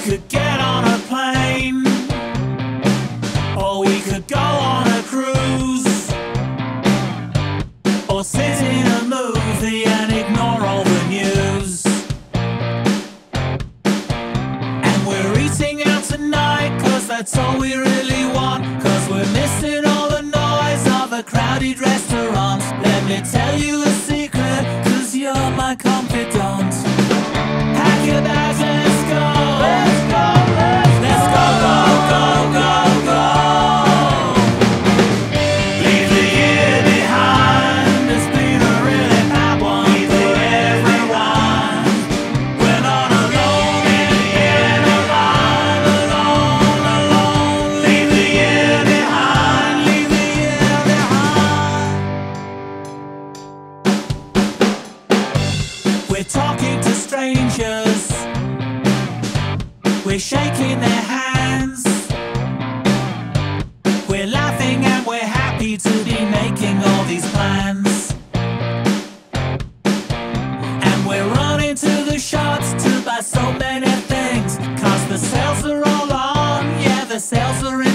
could get on a plane, or we could go on a cruise, or sit in a movie and ignore all the news. And we're eating out tonight, cause that's all we really want. Cause we're missing all the noise of a crowded restaurant. Let me tell you We're talking to strangers, we're shaking their hands. We're laughing and we're happy to be making all these plans. And we're running to the shops to buy so many things. Cause the sales are all on, yeah, the sales are in